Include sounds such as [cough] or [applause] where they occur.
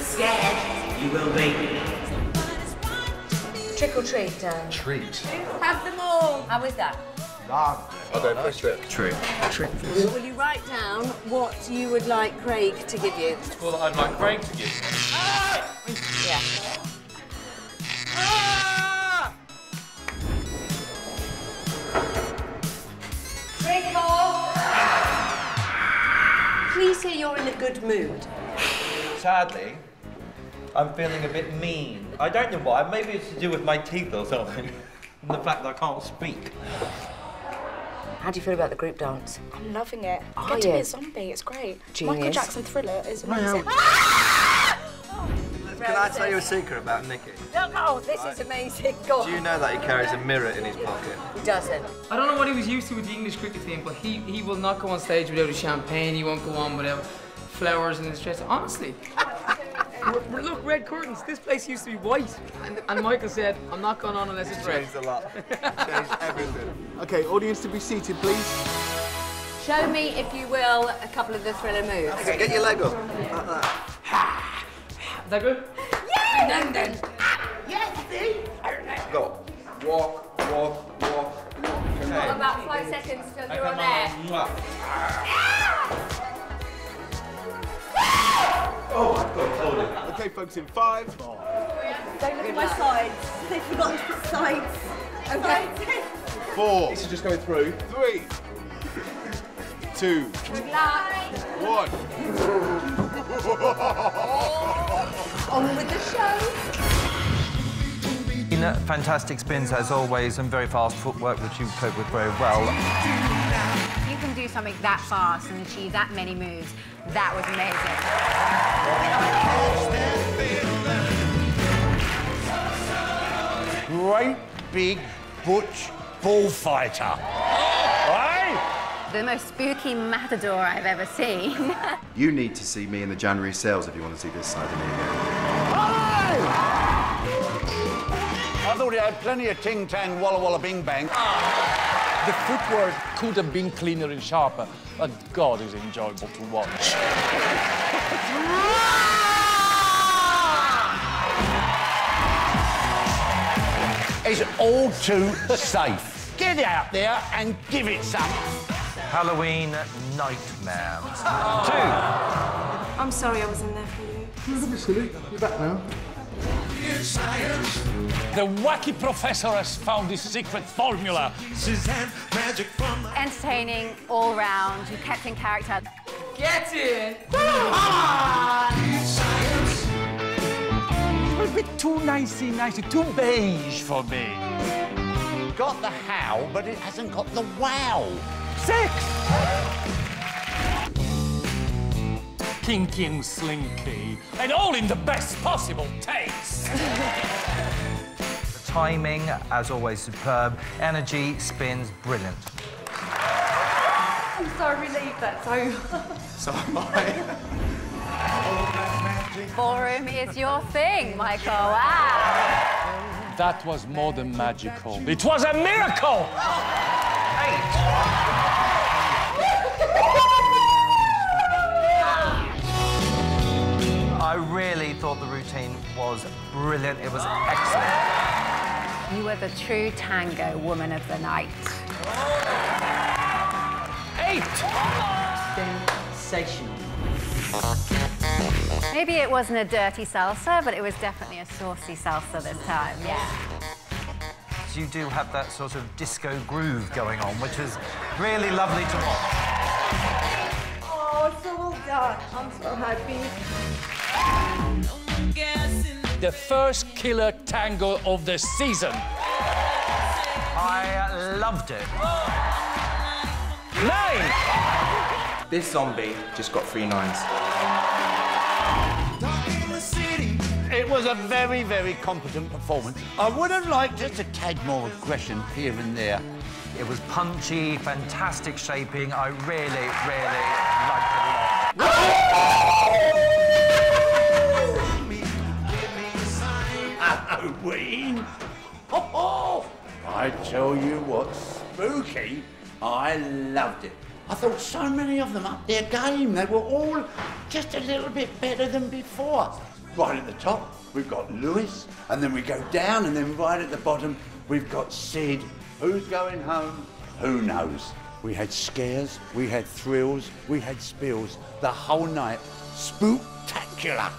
Scared? You will be. Trick or treat, Dan. Treat. Have them all. How is that? I don't know. Trick. Trick. Trick. Will you write down what you would like Craig to give you? Well, I'd like Craig to give. Ah! Yeah. Say you're in a good mood. Sadly, I'm feeling a bit mean. I don't know why. Maybe it's to do with my teeth or something. and [laughs] the fact that I can't speak. How do you feel about the group dance? I'm loving it. I Are get to be you? a zombie. It's great. Genius. Michael Jackson Thriller is amazing. [laughs] Can I tell you a secret about Nicky? No, Oh, this is amazing. Go Do you know that he carries a mirror in his pocket? He doesn't. I don't know what he was used to with the English cricket team, but he, he will not go on stage without a champagne. He won't go on without flowers in his dress. Honestly. [laughs] We're- we're- Look, red curtains. This place used to be white. And, and Michael said, I'm not going on unless it's red. Changed a lot. Changed everything. [laughs] Okay, audience to be seated, please. Show me, if you will, a couple of the thriller moves. Okay, get your leg up. Is that good? London. Go. Walk, walk, walk, walk. Okay. About five seconds till you're on air. Ah! Oh my god, hold it. Okay, folks, in five, Don't look at my sides. They've forgotten to put sides. Okay. four. This is just going through. Three, two, one. Oh. On with the show. Fantastic spins as always and very fast footwork which you cope with very well. You can do something that fast and achieve that many moves. That was amazing. Great big butch bullfighter. Right? The most spooky matador I've ever seen. [laughs] You need to see me in the January sales if you want to see this side of me again. I thought he had plenty of ting tang walla walla bing bang. The footwork could have been cleaner and sharper, but God is enjoyable to watch. It's all too safe. Get out there and give it some. Halloween Nightmare. Two. I'm sorry I was in there for you. Don't be silly. You're back now. The wacky professor has found his secret formula. Entertaining all round. You kept in character. Get in! A bit too nicey nicey, too beige for me. Got the how, but it hasn't got the wow. Six! Kinky and slinky, and all in the best possible taste. [laughs] The timing, as always, superb. Energy, spins, brilliant. I'm so relieved that's [laughs] over. So am I. Ballroom is your thing, Michael. Wow. That was more than magical. It was a miracle! I really thought the routine was brilliant. It was excellent. You were the true tango woman of the night. Eight! Sensational. Maybe it wasn't a dirty salsa, but it was definitely a saucy salsa this time. Yeah. You do have that sort of disco groove going on, which is really lovely to watch. Oh, so well done. I'm so happy. The first killer tango of the season. I loved it. Nine! This zombie just got three nines. Was a very, very competent performance. I would have liked just a tad more aggression here and there. It was punchy, fantastic shaping. I really, really liked it a lot. Halloween. Oh, I tell you what, spooky. I loved it. I thought so many of them up their game. They were all just a little bit better than before. Right at the top, we've got Louis, and then we go down, and then right at the bottom, we've got Sid. Who's going home? Who knows? We had scares, we had thrills, we had spills. The whole night, spooktacular.